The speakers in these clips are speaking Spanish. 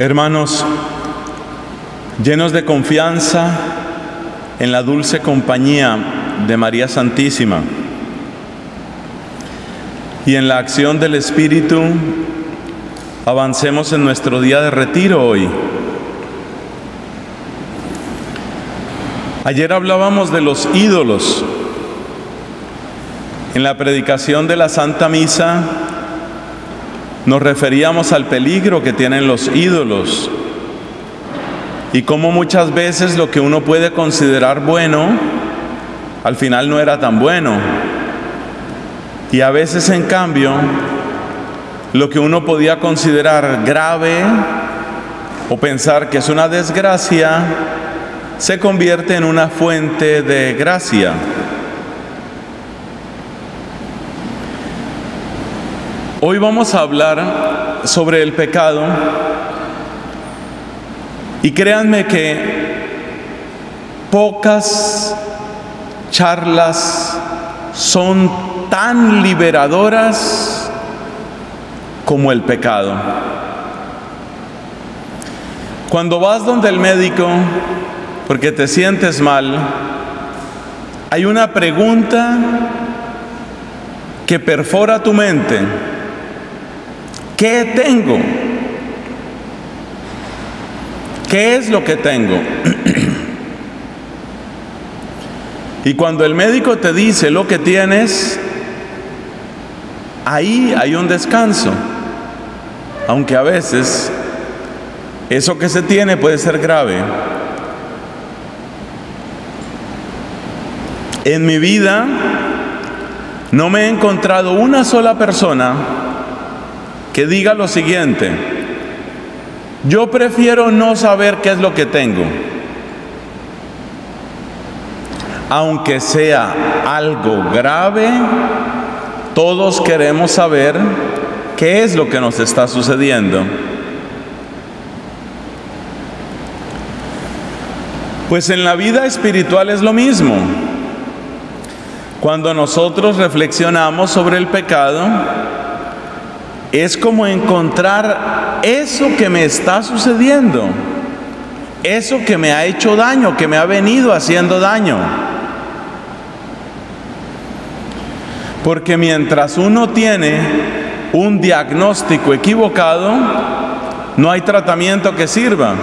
Hermanos, llenos de confianza en la dulce compañía de María Santísima y en la acción del Espíritu, avancemos en nuestro día de retiro hoy. Ayer hablábamos de los ídolos. En la predicación de la Santa Misa nos referíamos al peligro que tienen los ídolos y cómo muchas veces lo que uno puede considerar bueno, al final no era tan bueno. Y a veces en cambio, lo que uno podía considerar grave o pensar que es una desgracia, se convierte en una fuente de gracia. Hoy vamos a hablar sobre el pecado y créanme que pocas charlas son tan liberadoras como el pecado. Cuando vas donde el médico porque te sientes mal, hay una pregunta que perfora tu mente. ¿Qué tengo? ¿Qué es lo que tengo? y cuando el médico te dice lo que tienes, ahí hay un descanso. Aunque a veces eso que se tiene puede ser grave. En mi vida no me he encontrado una sola persona que diga lo siguiente, yo prefiero no saber qué es lo que tengo, aunque sea algo grave, todos queremos saber qué es lo que nos está sucediendo. Pues en la vida espiritual es lo mismo. Cuando nosotros reflexionamos sobre el pecado, es como encontrar eso que me está sucediendo, eso que me ha hecho daño, que me ha venido haciendo daño. Porque mientras uno tiene un diagnóstico equivocado, no hay tratamiento que sirva.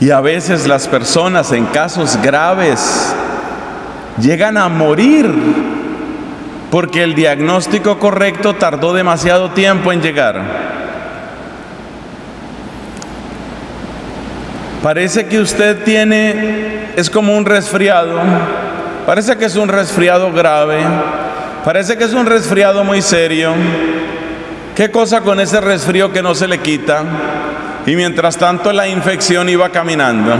Y a veces las personas en casos graves llegan a morir porque el diagnóstico correcto tardó demasiado tiempo en llegar. Parece que usted tiene, es como un resfriado, parece que es un resfriado grave, parece que es un resfriado muy serio. ¿Qué cosa con ese resfrío que no se le quita? Y mientras tanto la infección iba caminando.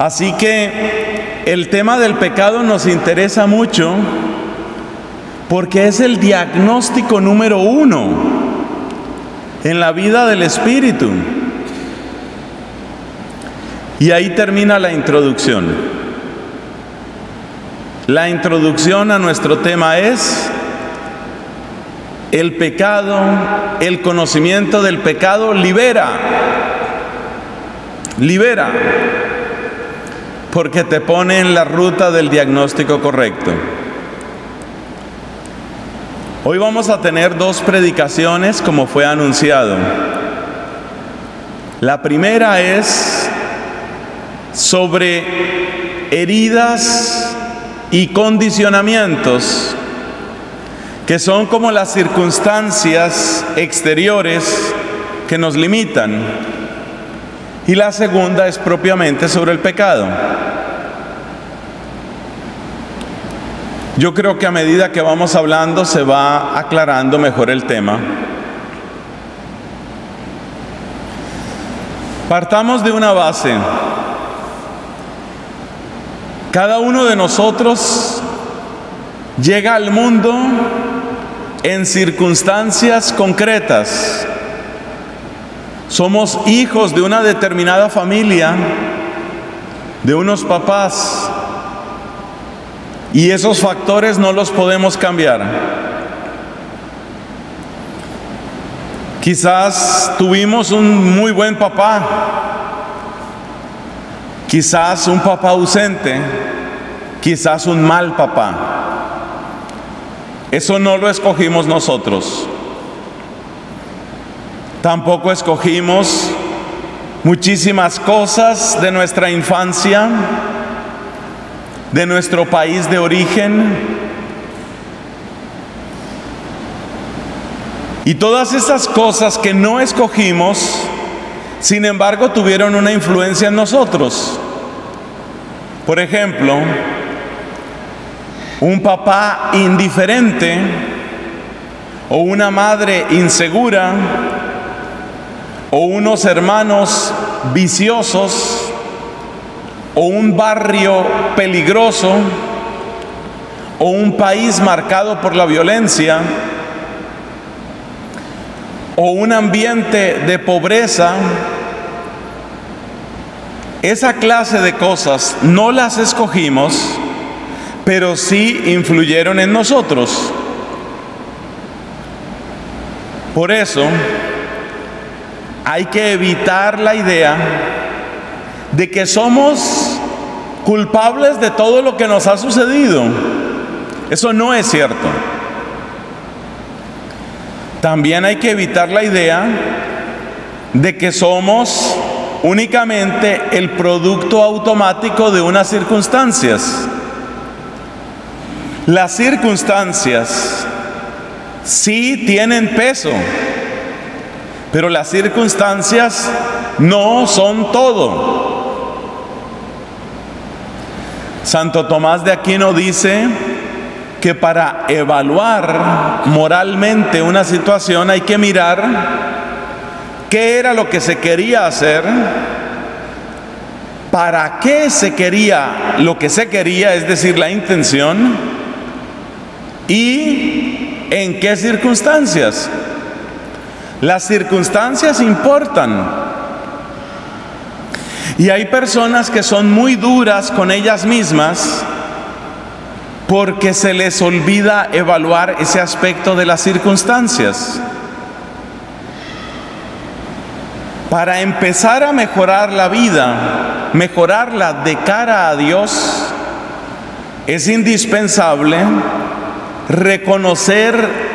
Así que el tema del pecado nos interesa mucho porque es el diagnóstico número uno en la vida del Espíritu. Y ahí termina la introducción. La introducción a nuestro tema es el pecado, el conocimiento del pecado libera, libera porque te pone en la ruta del diagnóstico correcto. Hoy vamos a tener dos predicaciones como fue anunciado. La primera es sobre heridas y condicionamientos que son como las circunstancias exteriores que nos limitan. Y la segunda es propiamente sobre el pecado. Yo creo que a medida que vamos hablando se va aclarando mejor el tema. Partamos de una base. Cada uno de nosotros llega al mundo en circunstancias concretas. Somos hijos de una determinada familia, de unos papás, Y esos factores no los podemos cambiar. Quizás tuvimos un muy buen papá, quizás un papá ausente, quizás un mal papá. Eso no lo escogimos nosotros. Tampoco escogimos muchísimas cosas de nuestra infancia, de nuestro país de origen. Y todas esas cosas que no escogimos, sin embargo, tuvieron una influencia en nosotros. Por ejemplo, un papá indiferente o una madre insegura o unos hermanos viciosos o un barrio peligroso o un país marcado por la violencia o un ambiente de pobreza, esa clase de cosas no las escogimos, pero sí influyeron en nosotros. Por eso hay que evitar la idea de que somos culpables de todo lo que nos ha sucedido. Eso no es cierto. También hay que evitar la idea de que somos únicamente el producto automático de unas circunstancias. Las circunstancias sí tienen peso, pero las circunstancias no son todo. Santo Tomás de Aquino dice que para evaluar moralmente una situación hay que mirar qué era lo que se quería hacer, para qué se quería lo que se quería, es decir, la intención, y en qué circunstancias. Las circunstancias importan. Y hay personas que son muy duras con ellas mismas porque se les olvida evaluar ese aspecto de las circunstancias. Para empezar a mejorar la vida, mejorarla de cara a Dios, es indispensable reconocer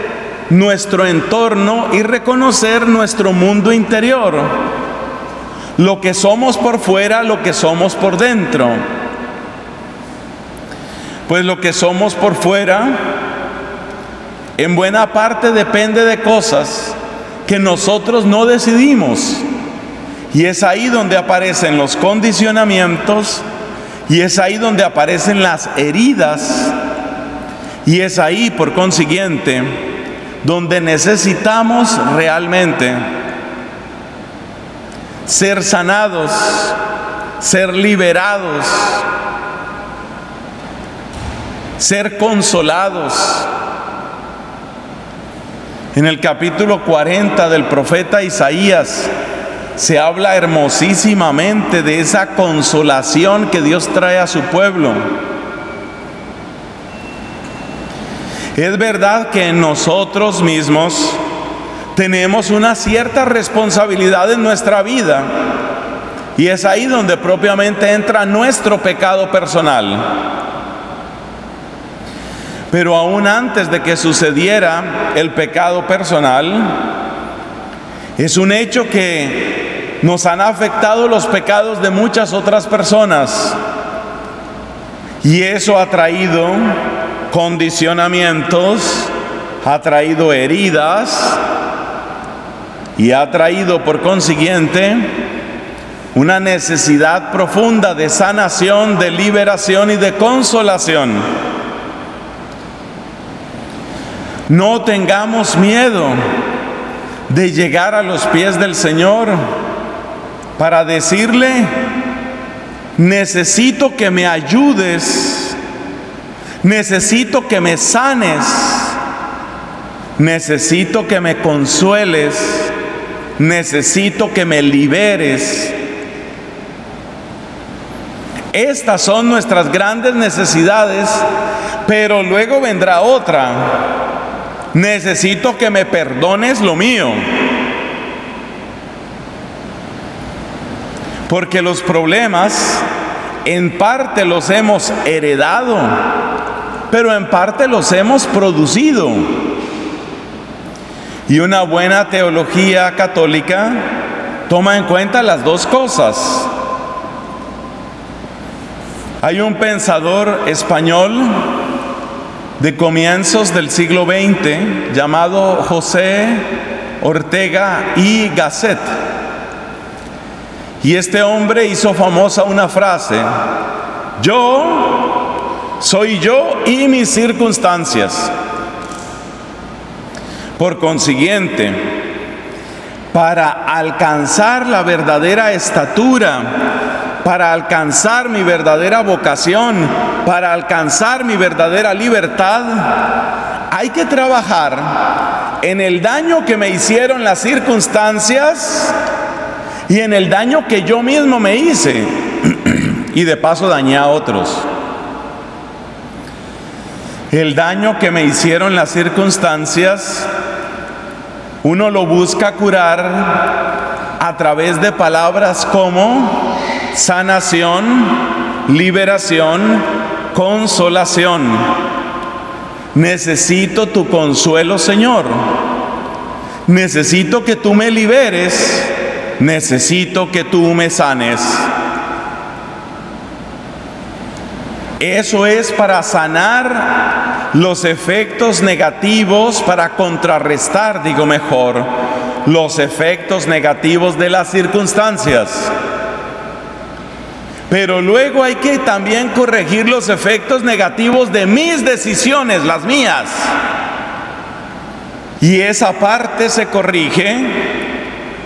nuestro entorno y reconocer nuestro mundo interior lo que somos por fuera, lo que somos por dentro. Pues lo que somos por fuera, en buena parte depende de cosas que nosotros no decidimos. Y es ahí donde aparecen los condicionamientos y es ahí donde aparecen las heridas y es ahí, por consiguiente, donde necesitamos realmente ser sanados, ser liberados, ser consolados. En el capítulo 40 del profeta Isaías se habla hermosísimamente de esa consolación que Dios trae a su pueblo. Es verdad que nosotros mismos tenemos una cierta responsabilidad en nuestra vida. Y es ahí donde propiamente entra nuestro pecado personal. Pero aún antes de que sucediera el pecado personal, es un hecho que nos han afectado los pecados de muchas otras personas. Y eso ha traído condicionamientos, ha traído heridas, y ha traído por consiguiente una necesidad profunda de sanación, de liberación y de consolación. No tengamos miedo de llegar a los pies del Señor para decirle, necesito que me ayudes, necesito que me sanes, necesito que me consueles necesito que me liberes. Estas son nuestras grandes necesidades, pero luego vendrá otra. Necesito que me perdones lo mío. Porque los problemas en parte los hemos heredado, pero en parte los hemos producido. Y una buena teología católica toma en cuenta las dos cosas. Hay un pensador español de comienzos del siglo XX llamado José Ortega y Gasset. Y este hombre hizo famosa una frase, yo soy yo y mis circunstancias. Por consiguiente, para alcanzar la verdadera estatura, para alcanzar mi verdadera vocación, para alcanzar mi verdadera libertad, hay que trabajar en el daño que me hicieron las circunstancias y en el daño que yo mismo me hice y de paso dañé a otros. El daño que me hicieron las circunstancias uno lo busca curar a través de palabras como sanación, liberación, consolación. Necesito tu consuelo, Señor. Necesito que tú me liberes. Necesito que tú me sanes. Eso es para sanar los efectos negativos, para contrarrestar, digo mejor, los efectos negativos de las circunstancias. Pero luego hay que también corregir los efectos negativos de mis decisiones, las mías. Y esa parte se corrige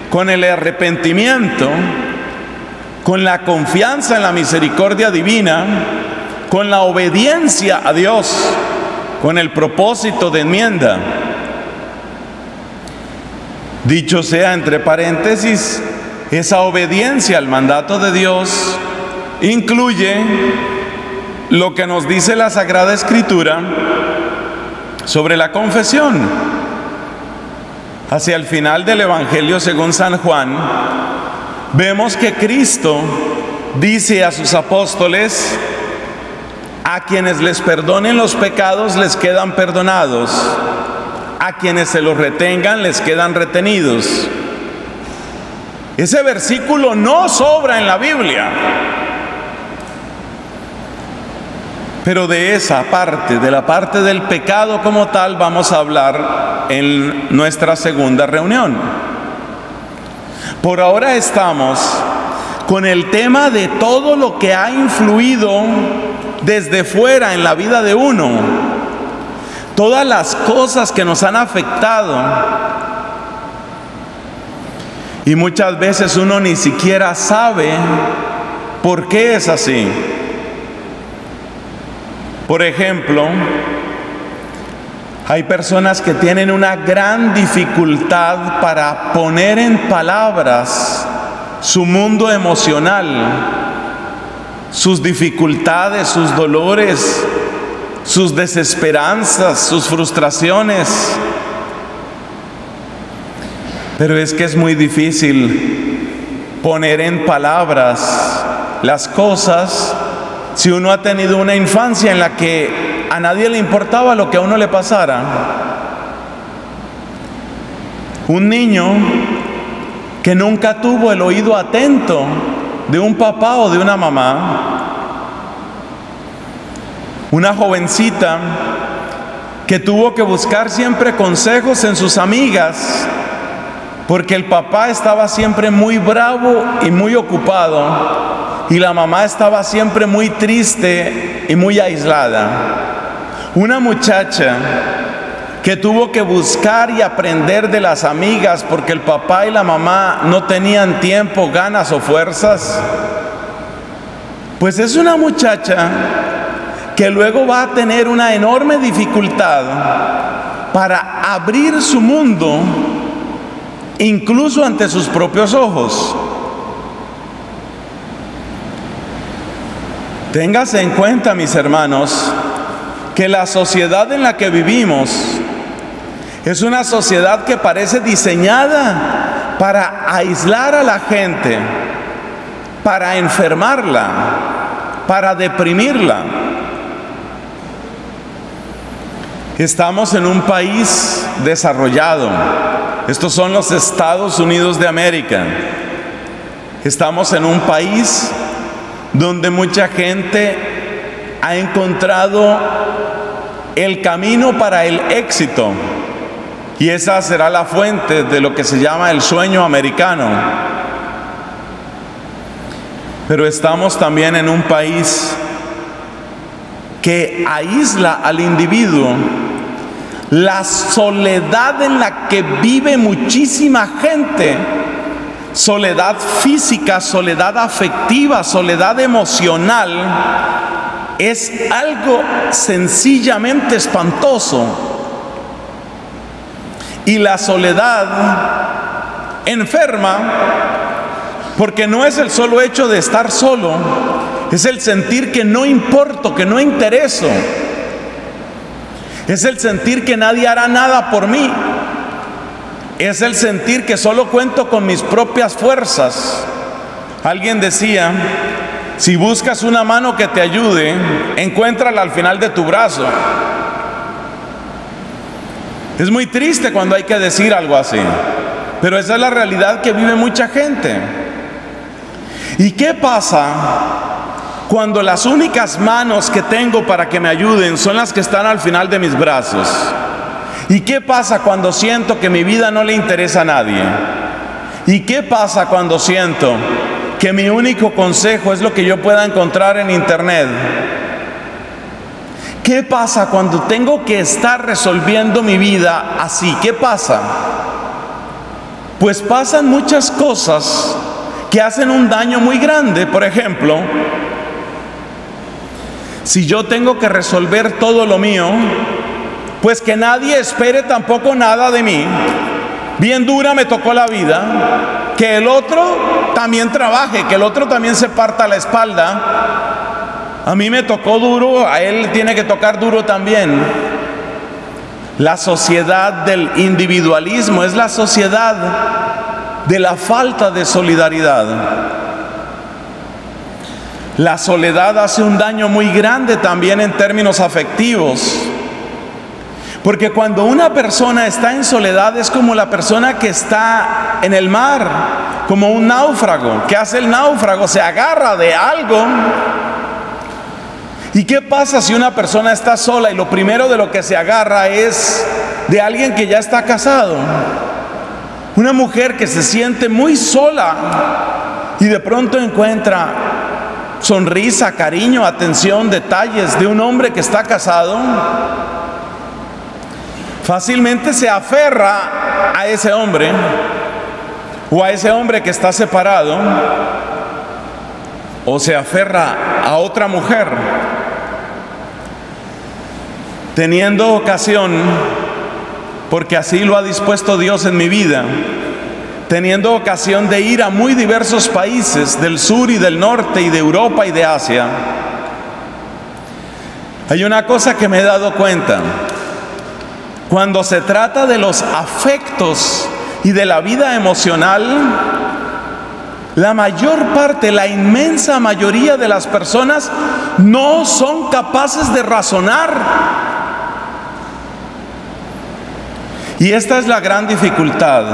con el arrepentimiento, con la confianza en la misericordia divina, con la obediencia a Dios, con el propósito de enmienda. Dicho sea entre paréntesis, esa obediencia al mandato de Dios incluye lo que nos dice la Sagrada Escritura sobre la confesión. Hacia el final del Evangelio según San Juan, vemos que Cristo dice a sus apóstoles, a quienes les perdonen los pecados les quedan perdonados, a quienes se los retengan les quedan retenidos. Ese versículo no sobra en la Biblia. Pero de esa parte, de la parte del pecado como tal, vamos a hablar en nuestra segunda reunión. Por ahora estamos con el tema de todo lo que ha influido desde fuera en la vida de uno, todas las cosas que nos han afectado. Y muchas veces uno ni siquiera sabe por qué es así. Por ejemplo, hay personas que tienen una gran dificultad para poner en palabras su mundo emocional, sus dificultades, sus dolores, sus desesperanzas, sus frustraciones. Pero es que es muy difícil poner en palabras las cosas si uno ha tenido una infancia en la que a nadie le importaba lo que a uno le pasara, un niño que nunca tuvo el oído atento de un papá o de una mamá, una jovencita que tuvo que buscar siempre consejos en sus amigas, porque el papá estaba siempre muy bravo y muy ocupado y la mamá estaba siempre muy triste y muy aislada. Una muchacha que tuvo que buscar y aprender de las amigas porque el papá y la mamá no tenían tiempo, ganas o fuerzas. Pues es una muchacha que luego va a tener una enorme dificultad para abrir su mundo incluso ante sus propios ojos. Téngase en cuenta, mis hermanos, que la sociedad en la que vivimos es una sociedad que parece diseñada para aislar a la gente, para enfermarla, para deprimirla. Estamos en un país desarrollado. Estos son los Estados Unidos de América. Estamos en un país donde mucha gente ha encontrado el camino para el éxito. Y esa será la fuente de lo que se llama el sueño americano. Pero estamos también en un país que aísla al individuo la soledad en la que vive muchísima gente, soledad física, soledad afectiva, soledad emocional, es algo sencillamente espantoso. Y la soledad enferma porque no es el solo hecho de estar solo, es el sentir que no importo, que no intereso es el sentir que nadie hará nada por mí. Es el sentir que solo cuento con mis propias fuerzas. Alguien decía, si buscas una mano que te ayude, encuéntrala al final de tu brazo. Es muy triste cuando hay que decir algo así, pero esa es la realidad que vive mucha gente. ¿Y qué pasa cuando las únicas manos que tengo para que me ayuden son las que están al final de mis brazos? ¿Y qué pasa cuando siento que mi vida no le interesa a nadie? ¿Y qué pasa cuando siento que mi único consejo es lo que yo pueda encontrar en internet? ¿Qué pasa cuando tengo que estar resolviendo mi vida así? ¿Qué pasa? Pues pasan muchas cosas que hacen un daño muy grande. Por ejemplo, si yo tengo que resolver todo lo mío, pues que nadie espere tampoco nada de mí. Bien dura me tocó la vida. Que el otro también trabaje, que el otro también se parta la espalda. A mí me tocó duro, a él tiene que tocar duro también. La sociedad del individualismo es la sociedad de la falta de solidaridad. La soledad hace un daño muy grande también en términos afectivos. Porque cuando una persona está en soledad es como la persona que está en el mar, como un náufrago. ¿Qué hace el náufrago? Se agarra de algo. ¿Y qué pasa si una persona está sola y lo primero de lo que se agarra es de alguien que ya está casado? Una mujer que se siente muy sola y de pronto encuentra sonrisa, cariño, atención, detalles de un hombre que está casado, fácilmente se aferra a ese hombre o a ese hombre que está separado o se aferra a otra mujer teniendo ocasión, porque así lo ha dispuesto Dios en mi vida, teniendo ocasión de ir a muy diversos países del sur y del norte y de Europa y de Asia, hay una cosa que me he dado cuenta. Cuando se trata de los afectos y de la vida emocional, la mayor parte, la inmensa mayoría de las personas no son capaces de razonar. Y esta es la gran dificultad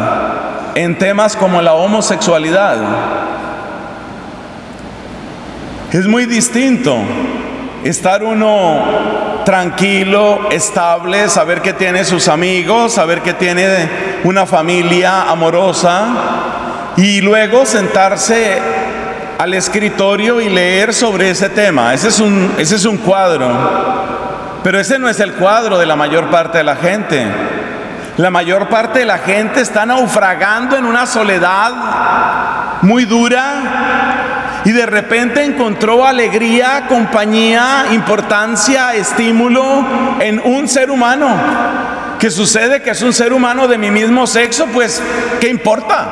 en temas como la homosexualidad. Es muy distinto estar uno tranquilo, estable, saber que tiene sus amigos, saber que tiene una familia amorosa y luego sentarse al escritorio y leer sobre ese tema. Ese es un, ese es un cuadro, pero ese no es el cuadro de la mayor parte de la gente. La mayor parte de la gente está naufragando en una soledad muy dura y de repente encontró alegría, compañía, importancia, estímulo en un ser humano. Que sucede que es un ser humano de mi mismo sexo, pues, ¿qué importa?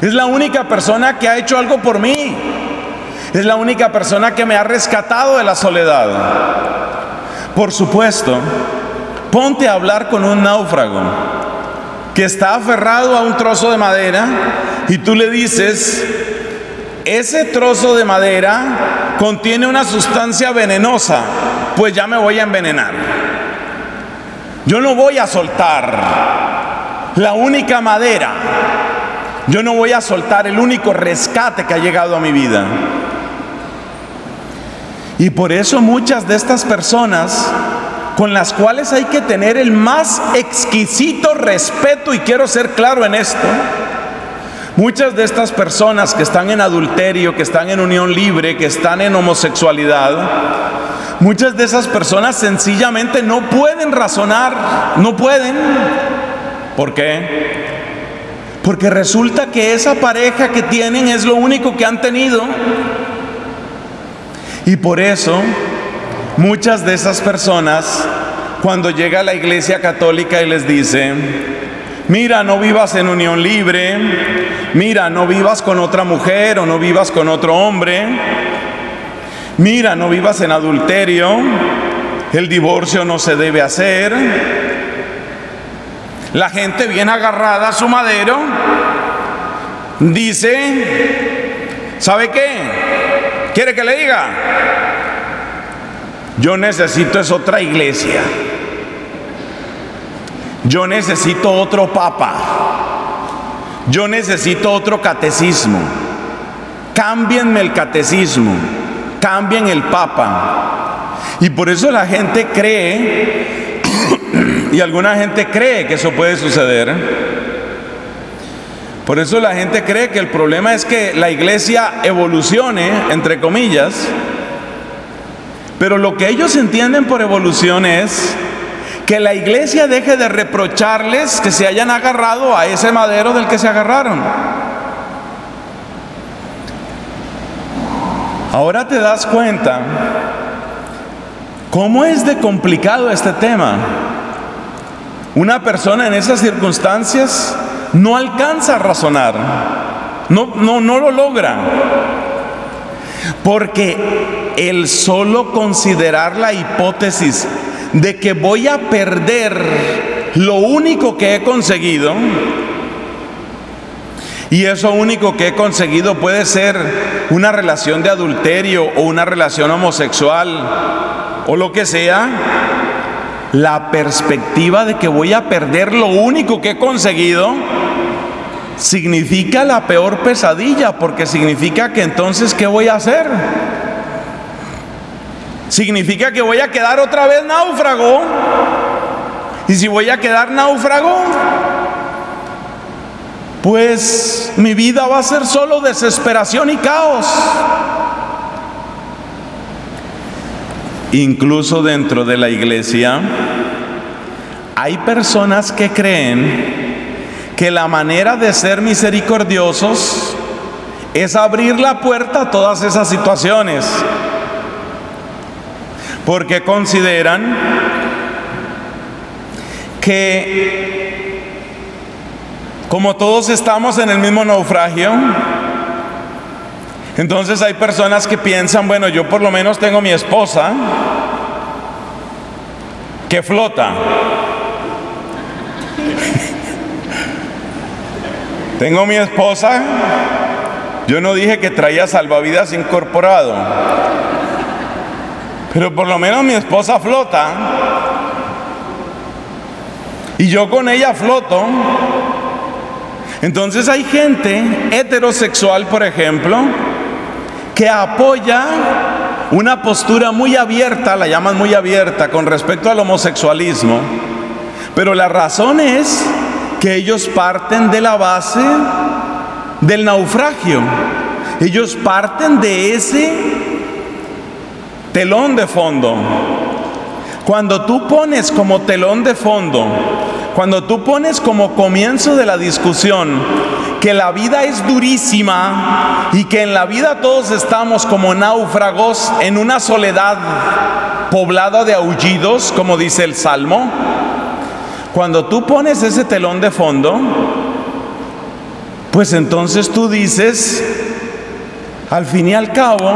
Es la única persona que ha hecho algo por mí. Es la única persona que me ha rescatado de la soledad. Por supuesto, ponte a hablar con un náufrago que está aferrado a un trozo de madera y tú le dices, ese trozo de madera contiene una sustancia venenosa, pues ya me voy a envenenar. Yo no voy a soltar la única madera. Yo no voy a soltar el único rescate que ha llegado a mi vida. Y por eso muchas de estas personas con las cuales hay que tener el más exquisito respeto, y quiero ser claro en esto, muchas de estas personas que están en adulterio, que están en unión libre, que están en homosexualidad, muchas de esas personas sencillamente no pueden razonar, no pueden. ¿Por qué? Porque resulta que esa pareja que tienen es lo único que han tenido. Y por eso muchas de esas personas, cuando llega a la iglesia católica y les dice, mira, no vivas en unión libre, mira, no vivas con otra mujer o no vivas con otro hombre, mira, no vivas en adulterio, el divorcio no se debe hacer. La gente bien agarrada a su madero dice, ¿sabe qué? ¿Quiere que le diga? Yo necesito es otra iglesia. Yo necesito otro papa. Yo necesito otro catecismo. Cámbienme el catecismo. Cambien el papa. Y por eso la gente cree, y alguna gente cree que eso puede suceder. Por eso la gente cree que el problema es que la iglesia evolucione, entre comillas, pero lo que ellos entienden por evolución es que la iglesia deje de reprocharles que se hayan agarrado a ese madero del que se agarraron. Ahora te das cuenta cómo es de complicado este tema. Una persona en esas circunstancias no alcanza a razonar, no, no, no lo logra. Porque el solo considerar la hipótesis de que voy a perder lo único que he conseguido, y eso único que he conseguido puede ser una relación de adulterio o una relación homosexual o lo que sea, la perspectiva de que voy a perder lo único que he conseguido, significa la peor pesadilla, porque significa que entonces, ¿qué voy a hacer? Significa que voy a quedar otra vez náufrago. Y si voy a quedar náufrago, pues mi vida va a ser solo desesperación y caos. Incluso dentro de la iglesia hay personas que creen que la manera de ser misericordiosos es abrir la puerta a todas esas situaciones. Porque consideran que como todos estamos en el mismo naufragio, entonces hay personas que piensan, bueno, yo por lo menos tengo mi esposa que flota. Tengo mi esposa, yo no dije que traía salvavidas incorporado, pero por lo menos mi esposa flota y yo con ella floto. Entonces hay gente heterosexual, por ejemplo, que apoya una postura muy abierta, la llaman muy abierta, con respecto al homosexualismo, pero la razón es que ellos parten de la base del naufragio. Ellos parten de ese telón de fondo. Cuando tú pones como telón de fondo, cuando tú pones como comienzo de la discusión que la vida es durísima y que en la vida todos estamos como náufragos en una soledad poblada de aullidos, como dice el Salmo, cuando tú pones ese telón de fondo, pues entonces tú dices, Al fin y al cabo,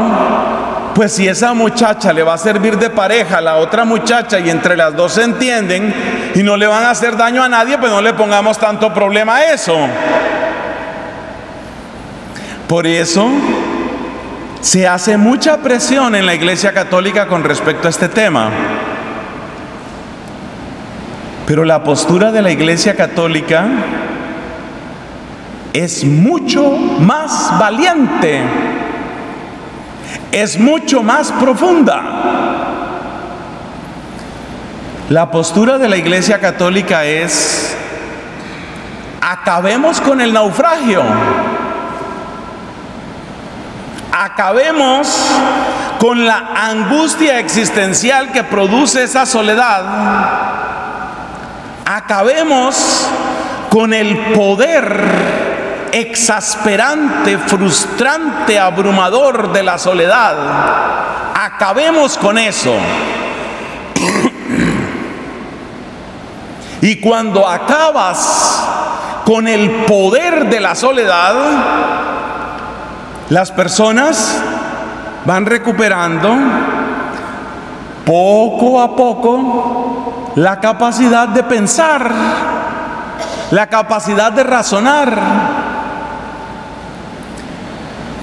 pues si esa muchacha le va a servir de pareja a la otra muchacha y entre las dos se entienden y no le van a hacer daño a nadie, pues no le pongamos tanto problema a eso. Por eso se hace mucha presión en la Iglesia Católica con respecto a este tema. Pero la postura de la Iglesia Católica es mucho más valiente es mucho más profunda. La postura de la Iglesia Católica es, acabemos con el naufragio, acabemos con la angustia existencial que produce esa soledad, acabemos con el poder exasperante, frustrante, abrumador de la soledad. Acabemos con eso. Y cuando acabas con el poder de la soledad, las personas van recuperando poco a poco la capacidad de pensar, la capacidad de razonar,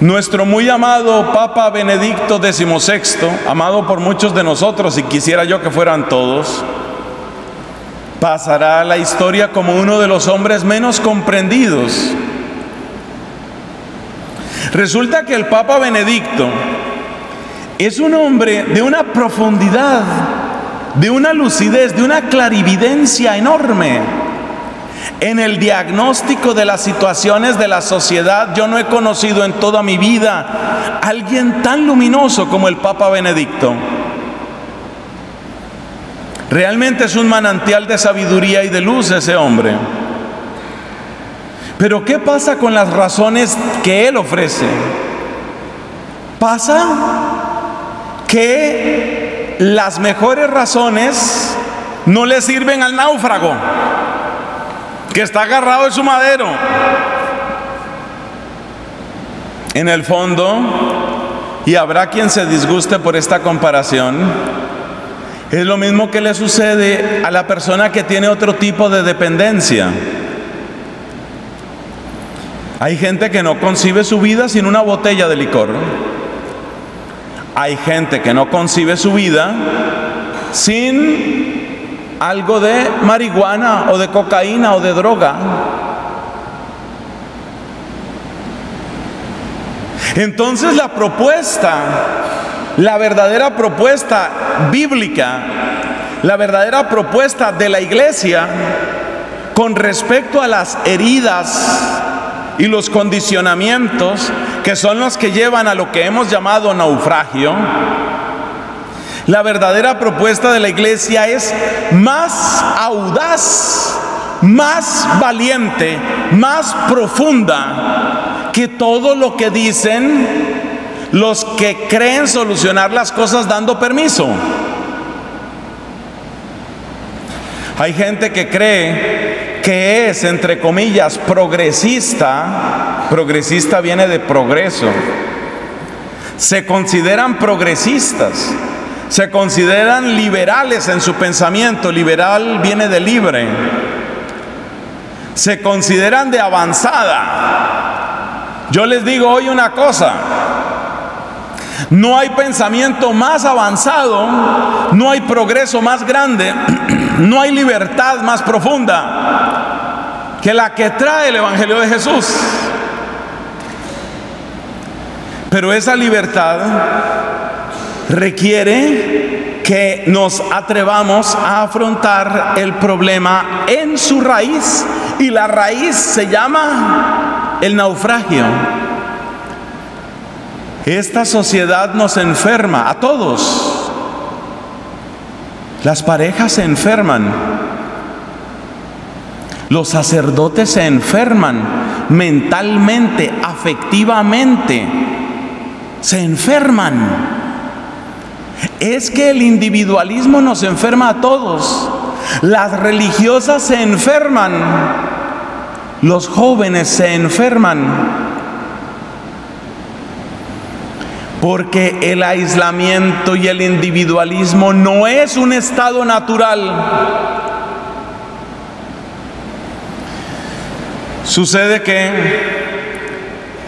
nuestro muy amado Papa Benedicto XVI, amado por muchos de nosotros y quisiera yo que fueran todos, pasará a la historia como uno de los hombres menos comprendidos. Resulta que el Papa Benedicto es un hombre de una profundidad, de una lucidez, de una clarividencia enorme en el diagnóstico de las situaciones de la sociedad, yo no he conocido en toda mi vida alguien tan luminoso como el Papa Benedicto. Realmente es un manantial de sabiduría y de luz ese hombre. Pero ¿qué pasa con las razones que él ofrece? Pasa que las mejores razones no le sirven al náufrago que está agarrado de su madero. En el fondo, y habrá quien se disguste por esta comparación, es lo mismo que le sucede a la persona que tiene otro tipo de dependencia. Hay gente que no concibe su vida sin una botella de licor. Hay gente que no concibe su vida sin algo de marihuana o de cocaína o de droga. Entonces la propuesta, la verdadera propuesta bíblica, la verdadera propuesta de la iglesia con respecto a las heridas y los condicionamientos que son los que llevan a lo que hemos llamado naufragio, la verdadera propuesta de la iglesia es más audaz, más valiente, más profunda que todo lo que dicen los que creen solucionar las cosas dando permiso. Hay gente que cree que es, entre comillas, progresista. Progresista viene de progreso. Se consideran progresistas se consideran liberales en su pensamiento, liberal viene de libre, se consideran de avanzada. Yo les digo hoy una cosa, no hay pensamiento más avanzado, no hay progreso más grande, no hay libertad más profunda que la que trae el Evangelio de Jesús. Pero esa libertad requiere que nos atrevamos a afrontar el problema en su raíz y la raíz se llama el naufragio. Esta sociedad nos enferma a todos. Las parejas se enferman. Los sacerdotes se enferman mentalmente, afectivamente. Se enferman es que el individualismo nos enferma a todos. Las religiosas se enferman. Los jóvenes se enferman. Porque el aislamiento y el individualismo no es un estado natural. Sucede que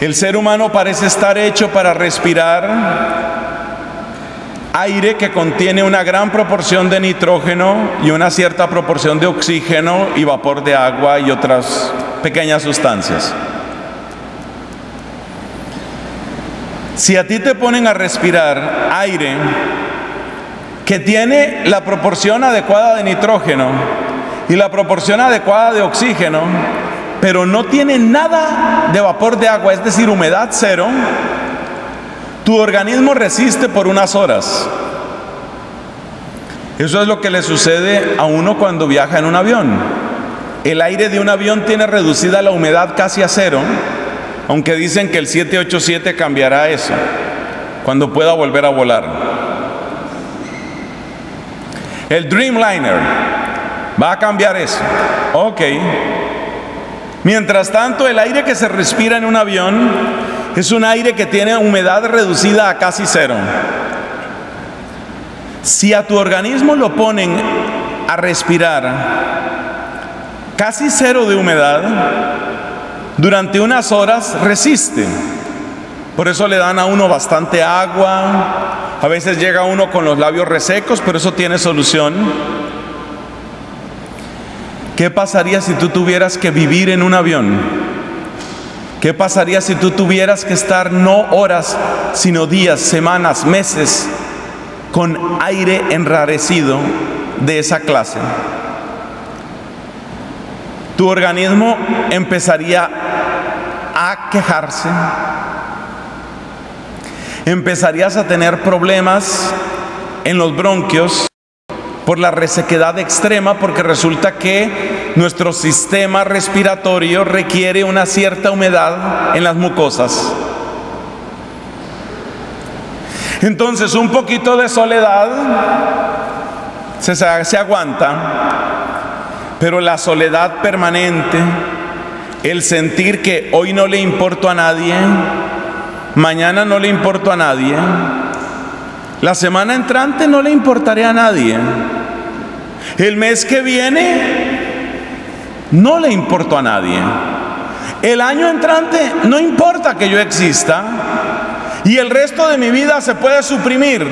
el ser humano parece estar hecho para respirar aire que contiene una gran proporción de nitrógeno y una cierta proporción de oxígeno y vapor de agua y otras pequeñas sustancias. Si a ti te ponen a respirar aire que tiene la proporción adecuada de nitrógeno y la proporción adecuada de oxígeno, pero no tiene nada de vapor de agua, es decir, humedad cero, tu organismo resiste por unas horas. Eso es lo que le sucede a uno cuando viaja en un avión. El aire de un avión tiene reducida la humedad casi a cero, aunque dicen que el 787 cambiará eso cuando pueda volver a volar. El Dreamliner va a cambiar eso. Ok. Mientras tanto, el aire que se respira en un avión es un aire que tiene humedad reducida a casi cero. Si a tu organismo lo ponen a respirar casi cero de humedad, durante unas horas resiste. Por eso le dan a uno bastante agua, a veces llega uno con los labios resecos, pero eso tiene solución. ¿Qué pasaría si tú tuvieras que vivir en un avión? ¿Qué pasaría si tú tuvieras que estar no horas, sino días, semanas, meses con aire enrarecido de esa clase? Tu organismo empezaría a quejarse, empezarías a tener problemas en los bronquios por la resequedad extrema, porque resulta que nuestro sistema respiratorio requiere una cierta humedad en las mucosas. Entonces un poquito de soledad se, se aguanta, pero la soledad permanente, el sentir que hoy no le importo a nadie, mañana no le importo a nadie, la semana entrante no le importaré a nadie. El mes que viene no le importo a nadie. El año entrante no importa que yo exista. Y el resto de mi vida se puede suprimir.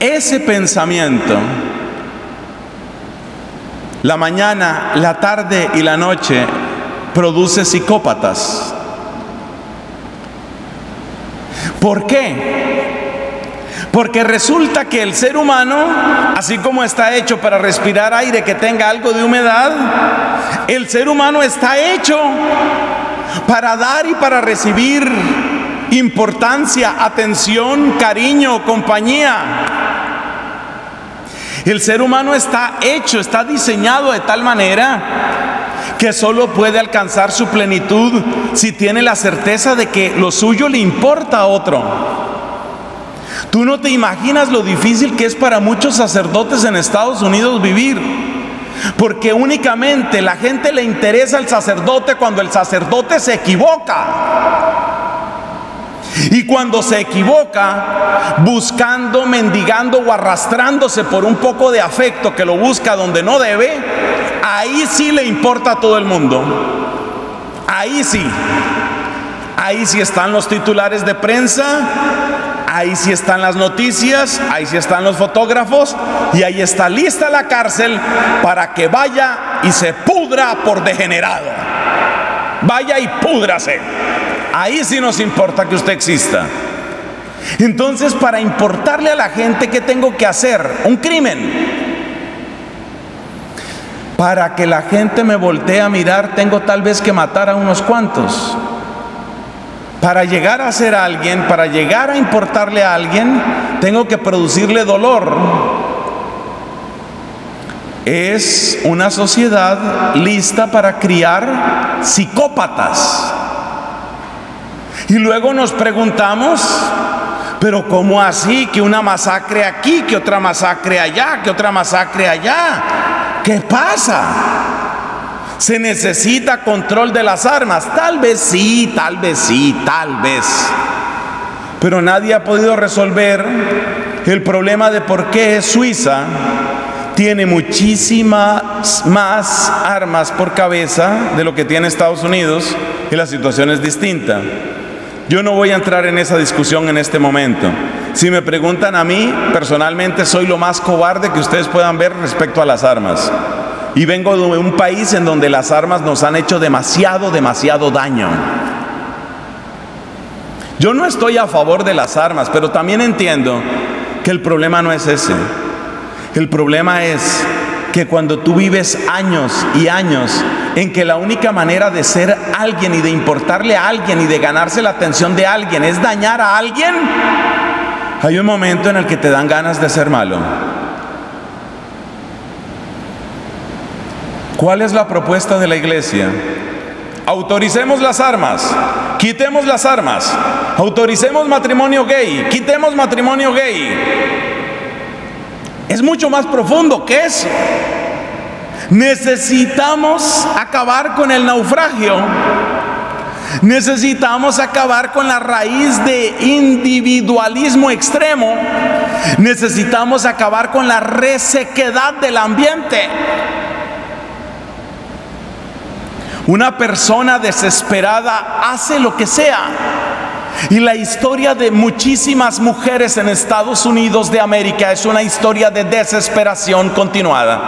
Ese pensamiento, la mañana, la tarde y la noche, produce psicópatas. ¿Por qué? Porque resulta que el ser humano, así como está hecho para respirar aire que tenga algo de humedad, el ser humano está hecho para dar y para recibir importancia, atención, cariño, compañía. El ser humano está hecho, está diseñado de tal manera que solo puede alcanzar su plenitud si tiene la certeza de que lo suyo le importa a otro. Tú no te imaginas lo difícil que es para muchos sacerdotes en Estados Unidos vivir. Porque únicamente la gente le interesa al sacerdote cuando el sacerdote se equivoca. Y cuando se equivoca, buscando, mendigando o arrastrándose por un poco de afecto que lo busca donde no debe, ahí sí le importa a todo el mundo. Ahí sí. Ahí sí están los titulares de prensa, ahí sí están las noticias, ahí sí están los fotógrafos y ahí está lista la cárcel para que vaya y se pudra por degenerado. Vaya y púdrase. Ahí sí nos importa que usted exista. Entonces, para importarle a la gente, ¿qué tengo que hacer? Un crimen. Para que la gente me voltee a mirar, tengo tal vez que matar a unos cuantos. Para llegar a ser alguien, para llegar a importarle a alguien, tengo que producirle dolor. Es una sociedad lista para criar psicópatas. Y luego nos preguntamos, pero ¿cómo así? Que una masacre aquí, que otra masacre allá, que otra masacre allá. ¿Qué pasa? ¿Se necesita control de las armas? Tal vez sí, tal vez sí, tal vez. Pero nadie ha podido resolver el problema de por qué Suiza tiene muchísimas más armas por cabeza de lo que tiene Estados Unidos y la situación es distinta. Yo no voy a entrar en esa discusión en este momento. Si me preguntan a mí, personalmente soy lo más cobarde que ustedes puedan ver respecto a las armas. Y vengo de un país en donde las armas nos han hecho demasiado, demasiado daño. Yo no estoy a favor de las armas, pero también entiendo que el problema no es ese. El problema es que cuando tú vives años y años en que la única manera de ser alguien y de importarle a alguien y de ganarse la atención de alguien es dañar a alguien, hay un momento en el que te dan ganas de ser malo. ¿Cuál es la propuesta de la iglesia? Autoricemos las armas, quitemos las armas, autoricemos matrimonio gay, quitemos matrimonio gay, es mucho más profundo que eso. Necesitamos acabar con el naufragio. Necesitamos acabar con la raíz de individualismo extremo. Necesitamos acabar con la resequedad del ambiente. Una persona desesperada hace lo que sea y la historia de muchísimas mujeres en Estados Unidos de América es una historia de desesperación continuada.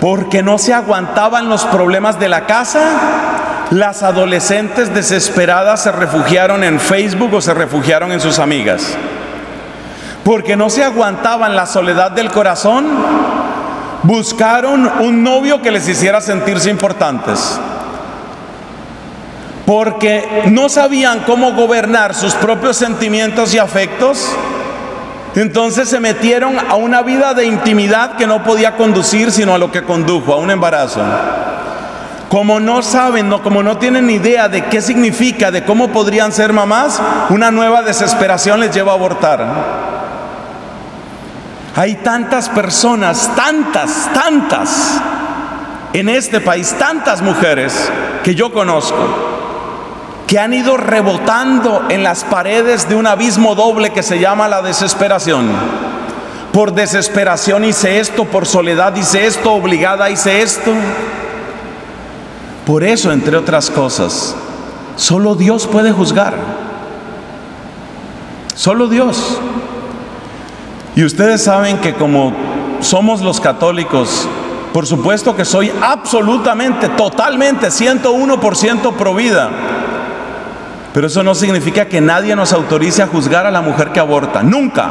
Porque no se aguantaban los problemas de la casa, las adolescentes desesperadas se refugiaron en Facebook o se refugiaron en sus amigas. Porque no se aguantaban la soledad del corazón, buscaron un novio que les hiciera sentirse importantes porque no sabían cómo gobernar sus propios sentimientos y afectos, entonces se metieron a una vida de intimidad que no podía conducir sino a lo que condujo, a un embarazo. Como no saben, no, como no tienen idea de qué significa, de cómo podrían ser mamás, una nueva desesperación les lleva a abortar. Hay tantas personas, tantas, tantas, en este país, tantas mujeres que yo conozco, que han ido rebotando en las paredes de un abismo doble que se llama la desesperación. Por desesperación hice esto, por soledad hice esto, obligada hice esto. Por eso, entre otras cosas, solo Dios puede juzgar. Solo Dios. Y ustedes saben que como somos los católicos, por supuesto que soy absolutamente, totalmente, 101% pro vida. Pero eso no significa que nadie nos autorice a juzgar a la mujer que aborta. Nunca.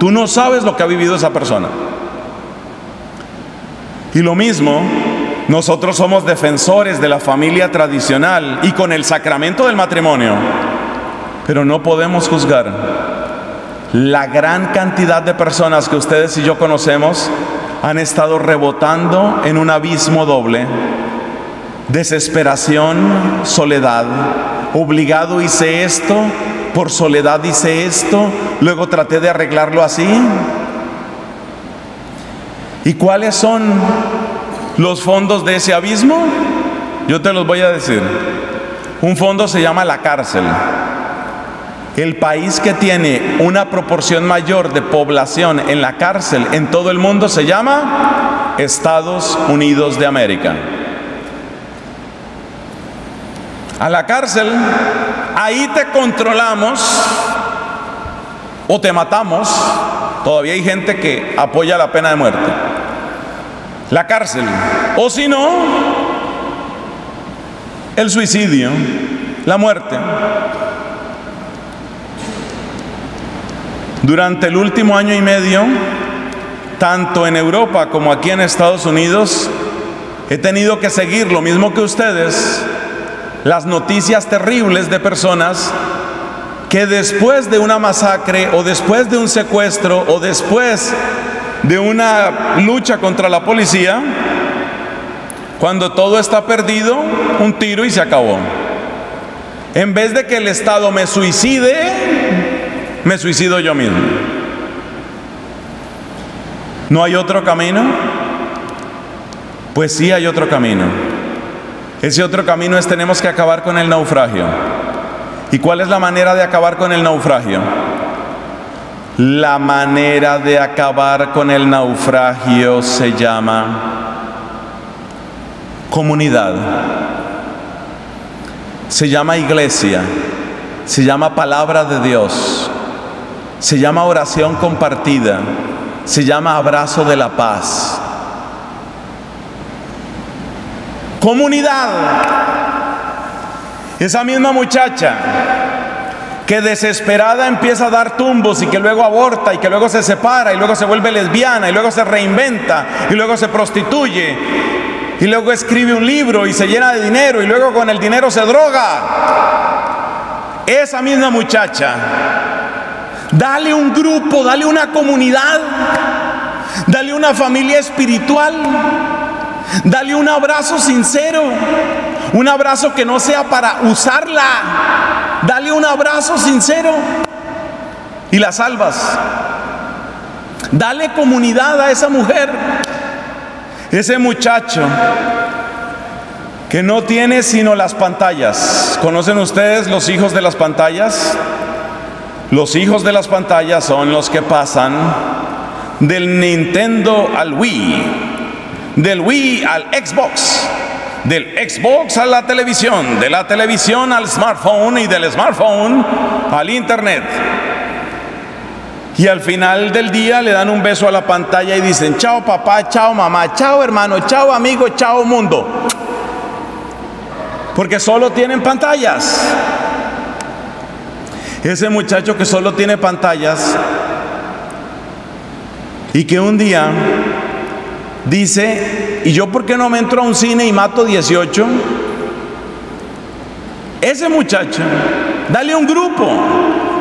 Tú no sabes lo que ha vivido esa persona. Y lo mismo, nosotros somos defensores de la familia tradicional y con el sacramento del matrimonio. Pero no podemos juzgar la gran cantidad de personas que ustedes y yo conocemos han estado rebotando en un abismo doble. Desesperación, soledad, obligado hice esto, por soledad hice esto, luego traté de arreglarlo así. ¿Y cuáles son los fondos de ese abismo? Yo te los voy a decir. Un fondo se llama la cárcel. El país que tiene una proporción mayor de población en la cárcel en todo el mundo se llama Estados Unidos de América a la cárcel, ahí te controlamos o te matamos. Todavía hay gente que apoya la pena de muerte. La cárcel. O si no, el suicidio, la muerte. Durante el último año y medio, tanto en Europa como aquí en Estados Unidos, he tenido que seguir lo mismo que ustedes las noticias terribles de personas que después de una masacre o después de un secuestro o después de una lucha contra la policía, cuando todo está perdido, un tiro y se acabó. En vez de que el Estado me suicide, me suicido yo mismo. ¿No hay otro camino? Pues sí hay otro camino. Ese otro camino es tenemos que acabar con el naufragio. ¿Y cuál es la manera de acabar con el naufragio? La manera de acabar con el naufragio se llama comunidad. Se llama iglesia. Se llama palabra de Dios. Se llama oración compartida. Se llama abrazo de la paz. Comunidad. Esa misma muchacha que desesperada empieza a dar tumbos y que luego aborta y que luego se separa y luego se vuelve lesbiana y luego se reinventa y luego se prostituye y luego escribe un libro y se llena de dinero y luego con el dinero se droga. Esa misma muchacha, dale un grupo, dale una comunidad, dale una familia espiritual Dale un abrazo sincero, un abrazo que no sea para usarla. Dale un abrazo sincero y la salvas. Dale comunidad a esa mujer, ese muchacho que no tiene sino las pantallas. ¿Conocen ustedes los hijos de las pantallas? Los hijos de las pantallas son los que pasan del Nintendo al Wii del Wii al Xbox, del Xbox a la televisión, de la televisión al smartphone y del smartphone al internet. Y al final del día le dan un beso a la pantalla y dicen, chao papá, chao mamá, chao hermano, chao amigo, chao mundo. Porque solo tienen pantallas. Ese muchacho que solo tiene pantallas y que un día Dice, ¿y yo por qué no me entro a un cine y mato 18? Ese muchacho, dale un grupo,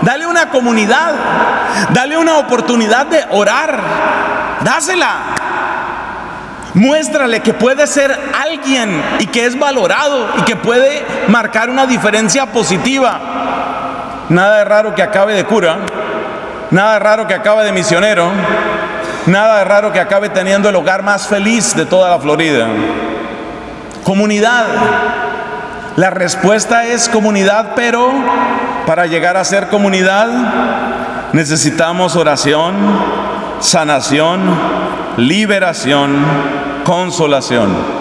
dale una comunidad, dale una oportunidad de orar, dásela. Muéstrale que puede ser alguien y que es valorado y que puede marcar una diferencia positiva. Nada de raro que acabe de cura, nada de raro que acabe de misionero, Nada de raro que acabe teniendo el hogar más feliz de toda la Florida. Comunidad. La respuesta es comunidad, pero para llegar a ser comunidad necesitamos oración, sanación, liberación, consolación.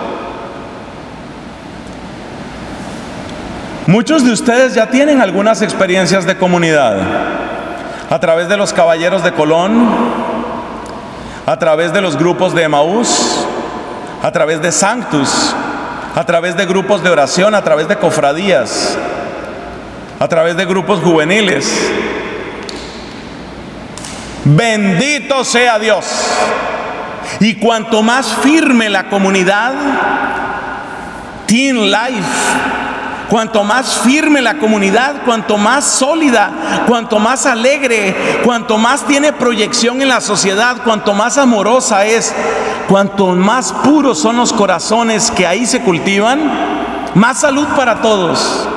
Muchos de ustedes ya tienen algunas experiencias de comunidad. A través de los caballeros de Colón, a través de los grupos de Emaús, a través de Sanctus, a través de grupos de oración, a través de cofradías, a través de grupos juveniles. Bendito sea Dios. Y cuanto más firme la comunidad, Teen Life, Cuanto más firme la comunidad, cuanto más sólida, cuanto más alegre, cuanto más tiene proyección en la sociedad, cuanto más amorosa es, cuanto más puros son los corazones que ahí se cultivan, más salud para todos.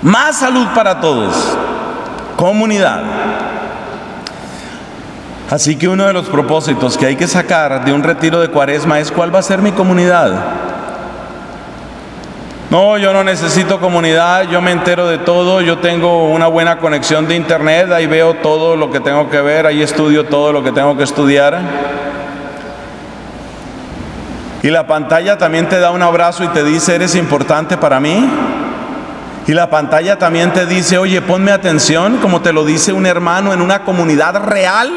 Más salud para todos. Comunidad. Así que uno de los propósitos que hay que sacar de un retiro de cuaresma es cuál va a ser mi comunidad. No, yo no necesito comunidad, yo me entero de todo, yo tengo una buena conexión de internet, ahí veo todo lo que tengo que ver, ahí estudio todo lo que tengo que estudiar. Y la pantalla también te da un abrazo y te dice, eres importante para mí. Y la pantalla también te dice, oye, ponme atención, como te lo dice un hermano en una comunidad real.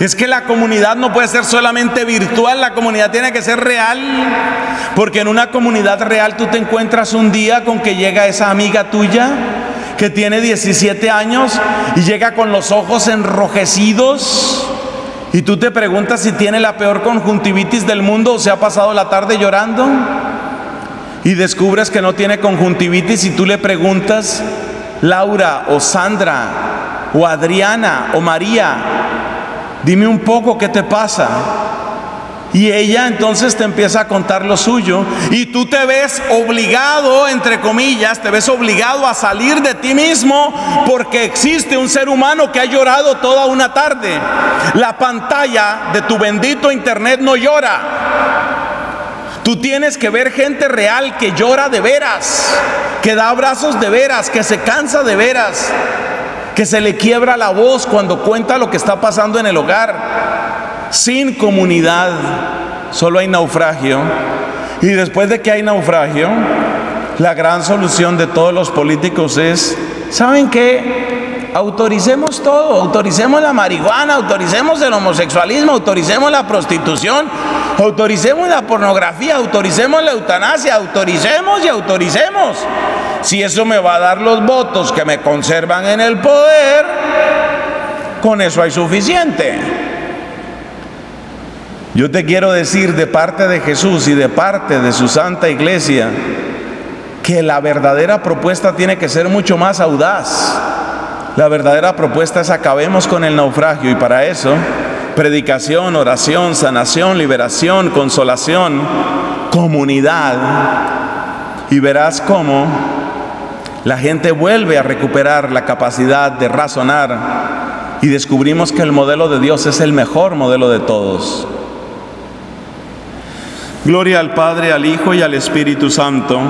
Es que la comunidad no puede ser solamente virtual, la comunidad tiene que ser real. Porque en una comunidad real tú te encuentras un día con que llega esa amiga tuya que tiene 17 años y llega con los ojos enrojecidos. Y tú te preguntas si tiene la peor conjuntivitis del mundo o se ha pasado la tarde llorando. Y descubres que no tiene conjuntivitis y tú le preguntas, Laura o Sandra o Adriana o María, Dime un poco qué te pasa. Y ella entonces te empieza a contar lo suyo y tú te ves obligado, entre comillas, te ves obligado a salir de ti mismo porque existe un ser humano que ha llorado toda una tarde. La pantalla de tu bendito internet no llora. Tú tienes que ver gente real que llora de veras, que da abrazos de veras, que se cansa de veras, que se le quiebra la voz cuando cuenta lo que está pasando en el hogar sin comunidad solo hay naufragio. Y después de que hay naufragio, la gran solución de todos los políticos es, ¿saben qué? Autoricemos todo, autoricemos la marihuana, autoricemos el homosexualismo, autoricemos la prostitución, autoricemos la pornografía, autoricemos la eutanasia, autoricemos y autoricemos. Si eso me va a dar los votos que me conservan en el poder, con eso hay suficiente. Yo te quiero decir de parte de Jesús y de parte de su santa iglesia que la verdadera propuesta tiene que ser mucho más audaz. La verdadera propuesta es acabemos con el naufragio y para eso predicación, oración, sanación, liberación, consolación, comunidad. Y verás cómo la gente vuelve a recuperar la capacidad de razonar y descubrimos que el modelo de Dios es el mejor modelo de todos. Gloria al Padre, al Hijo y al Espíritu Santo